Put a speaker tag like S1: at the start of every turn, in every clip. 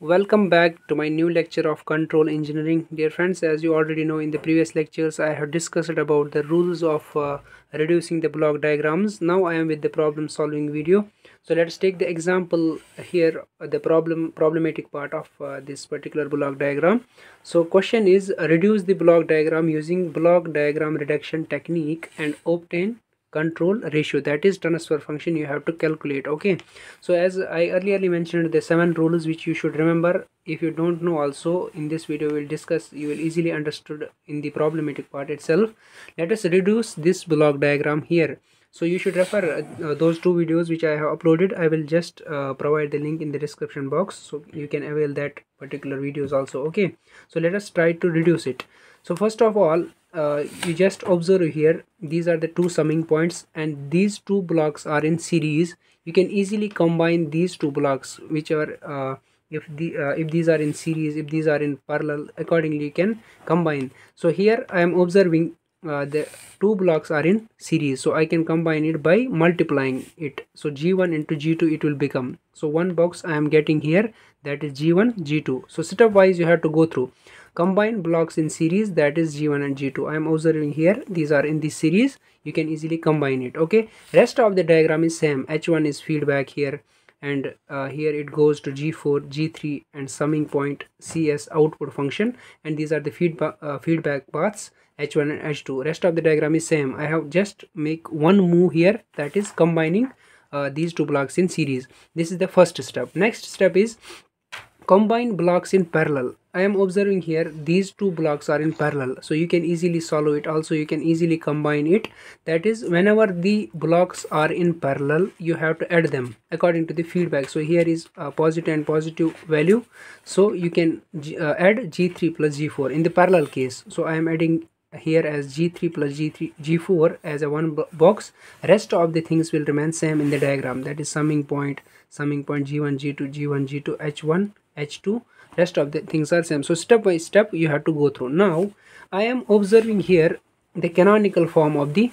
S1: welcome back to my new lecture of control engineering. Dear friends as you already know in the previous lectures i have discussed about the rules of uh, reducing the block diagrams. Now i am with the problem solving video. So let's take the example here the problem problematic part of uh, this particular block diagram. So question is reduce the block diagram using block diagram reduction technique and obtain control ratio. That is transfer function you have to calculate okay? So as i earlier mentioned the seven rules which you should remember. If you don't know also in this video we'll discuss you will easily understood in the problematic part itself. Let us reduce this block diagram here. So you should refer uh, those two videos which i have uploaded. I will just uh, provide the link in the description box so you can avail that particular videos also okay? So let us try to reduce it. So first of all uh, you just observe here these are the two summing points and these two blocks are in series. You can easily combine these two blocks which are uh, if the uh, if these are in series if these are in parallel accordingly you can combine. So here i am observing uh, the two blocks are in series so i can combine it by multiplying it. So g1 into g2 it will become. So one box i am getting here that is g1 g2 so setup wise you have to go through combine blocks in series that is g1 and g2 i am observing here these are in this series. You can easily combine it okay? Rest of the diagram is same. H1 is feedback here and uh, here it goes to g4 g3 and summing point cs output function. And these are the feedback uh, feedback paths h1 and h2 rest of the diagram is same. I have just make one move here that is combining uh, these two blocks in series. This is the first step. Next step is combine blocks in parallel. I am observing here these two blocks are in parallel. So you can easily solve it. Also you can easily combine it. That is whenever the blocks are in parallel you have to add them according to the feedback. So here is a positive and positive value. So you can uh, add g3 plus g4 in the parallel case so i am adding here as g3 plus g3 g4 as a one box. Rest of the things will remain same in the diagram. That is summing point summing point g1 g2 g1 g2 h1 h2 rest of the things are same. So step by step you have to go through. Now i am observing here the canonical form of the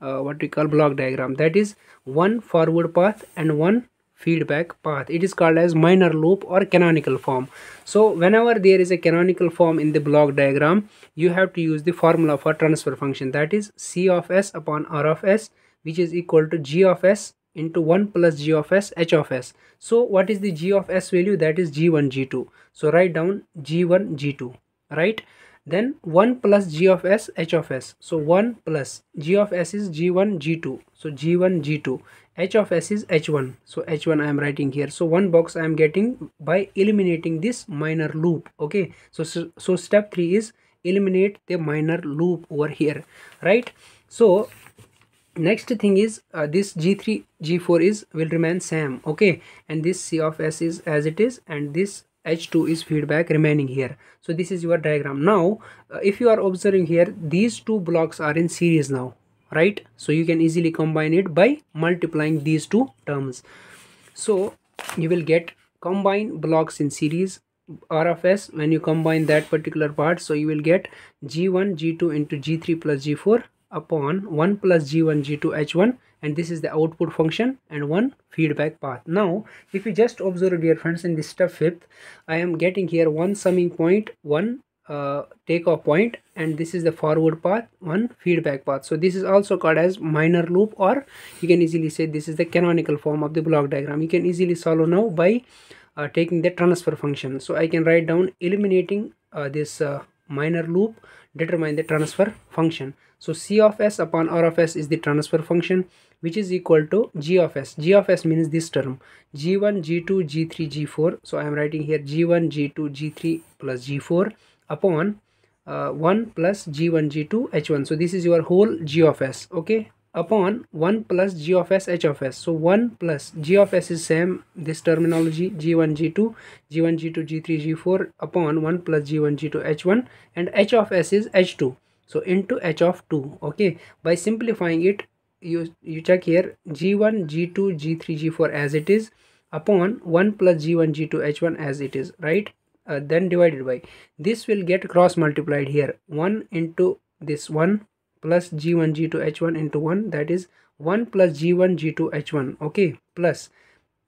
S1: uh, what we call block diagram. That is one forward path and one feedback path. It is called as minor loop or canonical form. So whenever there is a canonical form in the block diagram you have to use the formula for transfer function. That is c of s upon r of s which is equal to g of s into 1 plus g of s h of s. So what is the g of s value? That is g1 g2 so write down g1 g2 right? Then 1 plus g of s h of s. So 1 plus g of s is g1 g2 so g1 g2 h of s is h1 so h1 i am writing here. So one box i am getting by eliminating this minor loop. Okay? So so, so step 3 is eliminate the minor loop over here right? So next thing is uh, this g3 g4 is will remain same okay? And this c of s is as it is and this h2 is feedback remaining here. So this is your diagram. Now uh, if you are observing here these two blocks are in series now right? So you can easily combine it by multiplying these two terms. So you will get combine blocks in series r of s. When you combine that particular part so you will get g1 g2 into g3 plus g4 upon 1 plus g1 g2 h1 and this is the output function and one feedback path. Now if you just observe dear friends in this step fifth i am getting here one summing point one uh, takeoff point and this is the forward path one feedback path. So this is also called as minor loop or you can easily say this is the canonical form of the block diagram. You can easily solve now by uh, taking the transfer function. So i can write down eliminating uh, this uh, minor loop determine the transfer function. So c of s upon r of s is the transfer function which is equal to g of s. G of s means this term. G1 g2 g3 g4 so i am writing here g1 g2 g3 plus g4 upon uh, 1 plus g1 g2 h1 so this is your whole g of s. Okay upon 1 plus g of s h of s. So 1 plus g of s is same this terminology g1 g2 g1 g2 g3 g4 upon 1 plus g1 g2 h1 and h of s is h2 so into h of 2 okay? By simplifying it you you check here g1 g2 g3 g4 as it is upon 1 plus g1 g2 h1 as it is right? Uh, then divided by. This will get cross multiplied here. 1 into this 1 plus g1 g2 h1 into 1 that is 1 plus g1 g2 h1 okay plus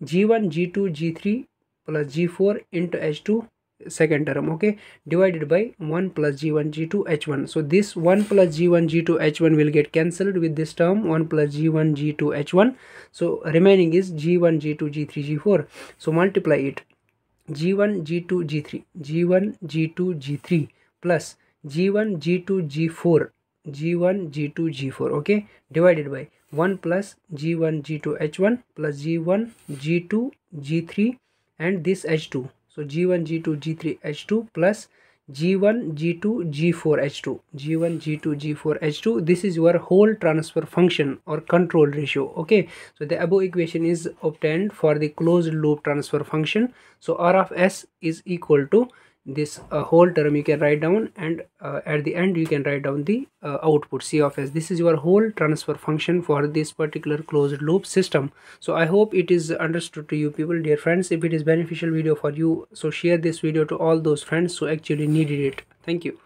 S1: g1 g2 g3 plus g4 into h2 second term okay divided by 1 plus g1 g2 h1 so this 1 plus g1 g2 h1 will get cancelled with this term 1 plus g1 g2 h1 so remaining is g1 g2 g3 g4 so multiply it g1 g2 g3 g1 g2 g3 plus g1 g2 g4 g1 g2 g4 okay? Divided by 1 plus g1 g2 h1 plus g1 g2 g3 and this h2 so g1 g2 g3 h2 plus g1 g2 g4 h2 g1 g2 g4 h2 this is your whole transfer function or control ratio okay? So the above equation is obtained for the closed loop transfer function. So r of s is equal to this uh, whole term you can write down and uh, at the end you can write down the uh, output c of s. This is your whole transfer function for this particular closed loop system. So i hope it is understood to you people dear friends. If it is beneficial video for you so share this video to all those friends who actually needed it. Thank you